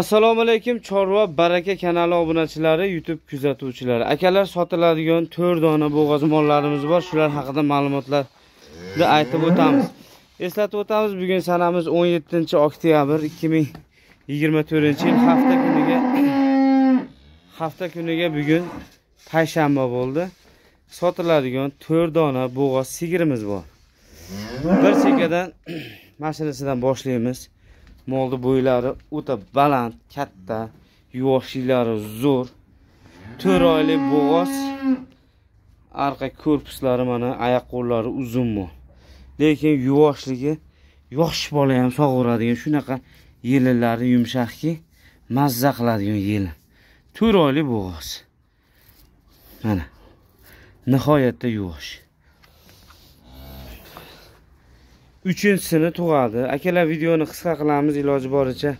assalomu alaykum chorva baraka kanali obunachilari youtube kuzatuvchilari. Akalar sotiladigan to'rt dona bo'g'oz mollarimiz bor. Shular haqida ma'lumotlarni aytib o'tamiz. Eslatib o'tamiz bugun sanamiz 17 oktyabr 2024 yil. Hafta kuniga hafta kuniga bugun payshanba bo'ldi. Sotiladigan to'rt dona bo'g'oz sigirimiz bor. Bir chekkadan mashinasidan boshlaymiz. Molni bo'ylari o'ta baland katta yuvoshliklari zo'r. To'rt oylik bo'g'oz. Orqa korpuslari mana oyoq qo'llari uzun mol lekin yuvoshligi yosh bola ham sog'oradigan shunaqa yelinlari yumshoqki mazza qiladigan yelin to'rt oylik bo'g'oz. Mana nihoyatda yuvosh. Uchinchisini tug'adi. Akalar videoni qisqa qilamiz. Iloji boricha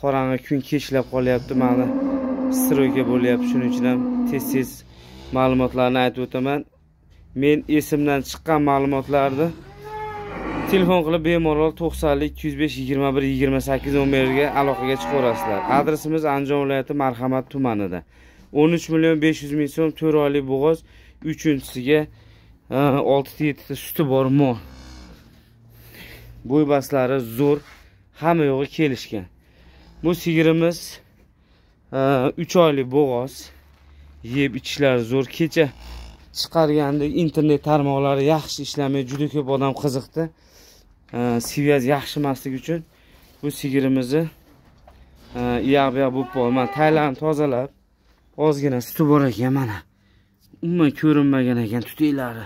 qorong'i kun kechlab qolyapti. Mani stroyka bo'lyapti. Shuning uchun ham tez tez ma'lumotlarni aytib o'taman. Men esimdan chiqqan ma'lumotlarni telefon qilib bemalol to'qsonlik ikki yuz besh yigirma bir yigirma sakkiz nomerga aloqaga chiqaverasizlar. Adresimiz andijon viloyati marhamat tumanida. o'n uch million besh yuz ming so'm to'rt oylik bo'g'oz uchinchisiga e, oltita yettita suti bor mol. Bo'ybaslari zo'r hamma yo'g'i kelishgan. Bu sigirimiz e, uch oylik bo'g'oz yeb ichishlari zo'r. Kecha chiqarganda internet tarmoqlari yaxshi ishlamay juda ko'p odam qiziqdi. E, Svязь yaxshi emasligi uchun bu sigirimizni iyoq bu yoq bo'lib qoldi. Mana taylarni tozalab ozgina suti bor ekan mana. Umuman ko'rinmagan ekan tutiklari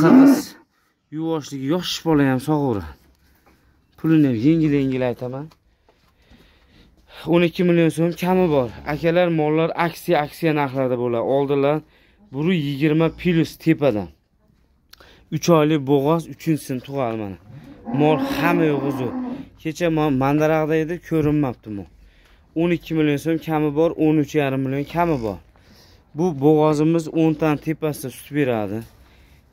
qirg'iz yuvoshligi yosh bola ham sog'averadi pulini yengil yengil aytaman. O'n ikki million so'm kami bor. Akalar mollar aksiya aksiya narxlarda bo'ladi. Oldilar bir yigirma plyus tepadan. Uch oylik bo'g'oz uchinchisini tug'adi mana mol hamma yo'g'i zo'r. Kecha mandarag'da edi ko'rinmabdi mol. O'n ikki million so'm kami bor o'n uch yarim million kami bor. Bu bo'g'ozimiz o'ntani tepasida sut beradi.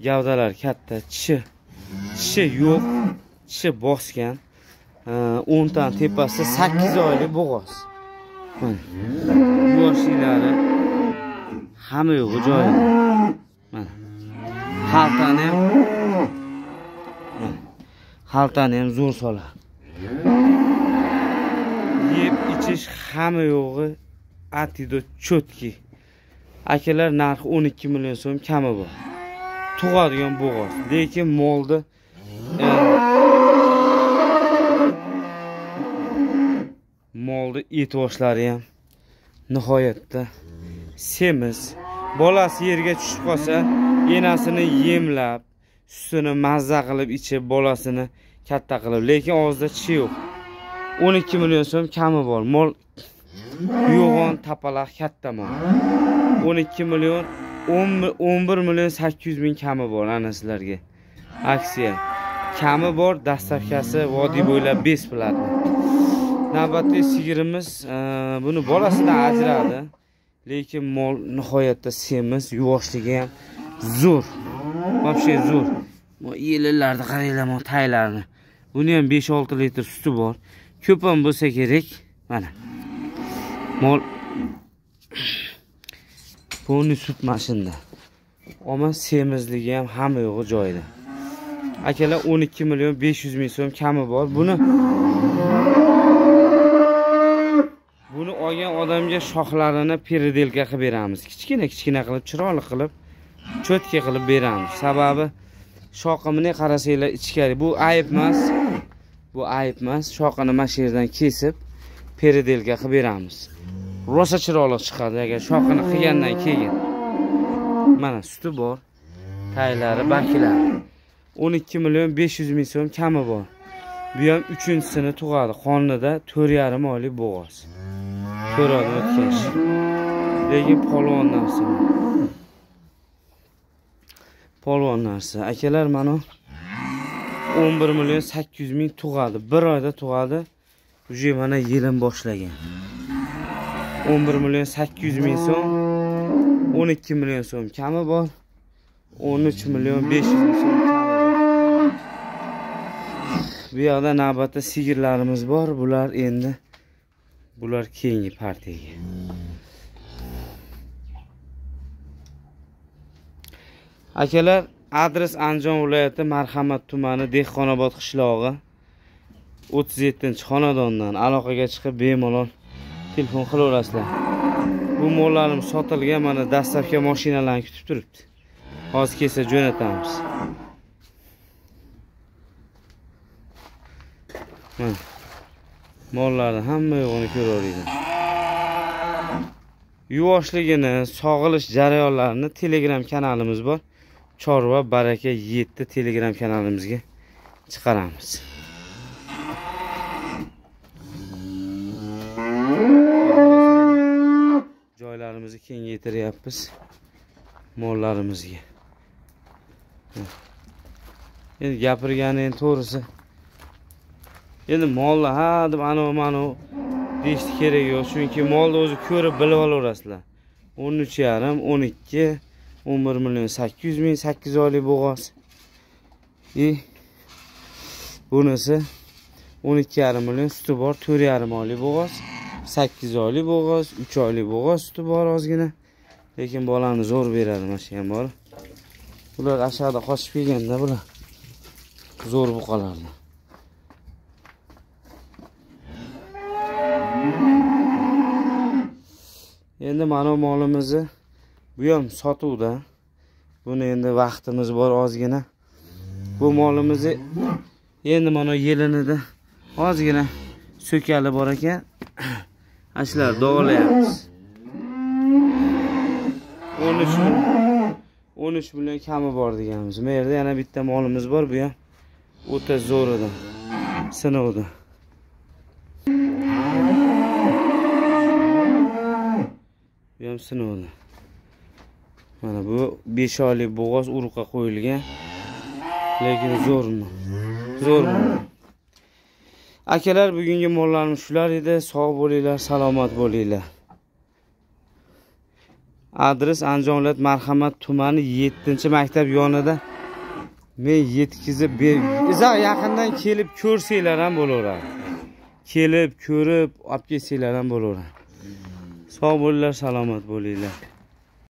Gavdalar katta tishi tishi yo'q. Tishi bosgan o'ntani tepasida sakkiz oylik bo'g'oz. Yoshliklari hamma yo'g'i joyida mana. Xaltani ham xaltani ham zo'r soladi yeb ichish hamma yo'g'i atido cho'tki. Akalar narxi o'n ikki million so'm kami bor. Tug'adigan bo'g'oz. Lekin molni molni e'tiboshlari ham. Nihoyatda. Semiz. Bolasi yerga tushib qolsa enasini yemlab sutini mazza qilib ichib bolasini katta qilib. Lekin og'zida tishi yo'q. O'n ikki million so'm kami bor. Mol yo'g'on tapaloq katta mol. O'n ikki million o'n bir million sakkiz yuz ming kami bor ana sizlarga. Aksiya. Kami bor dastavkasi vodiy bo'ylab besplatно navbatdagi sigirimiz e, buni bolasidan ajradi. Lekin mol nihoyatda semiz yuvoshligi ham zo'r. Вообще zo'r. Yelinlarni qaranglar mana taylarni. Buni ham besh olti litr suti bor. Ko'p ham bo'lsa kerak mana. Mol полный sut mana shunda ammo semizligi ham hamma yo'g'i joyida. Akalar o'n ikki million besh yuz ming so'm kami bor. Buni buni olgan odamga shoxlarini переделка qilib beramiz. Kichkina kichkina qilib chiroyli qilib cho'tka qilib beramiz. Sababi shoqimini qarasanglar ichkari. Bu ayb emas. Bu ayb emas. Shoqini mana shu yerdan kesib переделка qilib beramiz. Rosa chiroyli chiqadi. Agar shoqini qilgandan keyin. Mana suti bor. Taylari bakilari o'n ikki million besh yuz ming so'm kami bor. Bu ham uchinchisini tug'adi. Qonida to'rt yarim oylik bo'g'oz. Ko'radi o'tkazish. Lekin polvon narsa. Polvon narsa. Akalar mana o'n bir million sakkiz yuz ming tug'adi. Bir oyda tug'adi. Уже mana yelim boshlagan. o'n bir million sakkiz yuz ming so'm o'n ikki million so'm kami bor. o'n uch million besh yuz ming so'm bu yoqda navbatda sigirlarimiz bor. Bular endi bular keyingi partiyaga. Akalar adres andijon viloyati marhamat tumani dehqonobod qishlog'i. o'ttiz yettinchi xonadondan aloqaga chiqib bemalol telefon qilaverasizlar. Bu mollarim sotilgan mana dastlabki mashinalarni kutib turibdi. Hozir kelsa jo'natamiz. Mana. Mollarni hamma yo'g'ini ko'raveringlar yuvoshligini sog'ilish jarayonlarini telegram kanalimiz bor. Chorva baraka yetti telegram kanalimizga chiqaramiz. Joylarimizni kengaytiryapmiz mollarimizga. Endi gapirgani endi to'g'risi. Endi molni ha deb anavi manavi deyishni keragi yo'q. Chunki molni o'zi ko'rib bilib olaverasizlar. o'n uch yarim o'n ikki o'n bir million sakkiz yuz ming sakkiz oylik bo'g'oz. И bunisi o'n ikki yarim million suti bor to'rt yarim oylik bo'g'oz sakkiz oylik bo'g'oz uch oylik bo'g'oz suti bor ozgina. Lekin bolani zo'r beradi mana shu ham bor. Bular aşağıda qochib kelganda bular zo'r buqalarni endi mana bu molimizni bu ham sotuvda. Buni endi vaqtimiz bor ozgina. Bu molimizni endi mana yelinida ozgina so'kali bor ekan. Ana shularni davolayapmiz. O'n uch o'n uch million kami bor deganmiz. Bu yerda yana bitta molimiz bor. Bu ham o'ta zo'r edi sinovdi bu ham sinovni mana bu besh oylik bo'g'oz urug'qa qo'yilgan lekin zo'rmi? Zo'rmi? Akalar bugungi mollarimiz shular edi. Sog' bo'linglar salomat bo'linglar. Adres andijon viloyat marhamat tumani yettinchi maktab yonida. Men yetkazib ber izoq yaqindan kelib ko'rsanglar ham bo'laveradi. Kelib ko'rib olib kelsanglar ham bo'laveradi. Sog' bo'linglar salomat bo'linglar.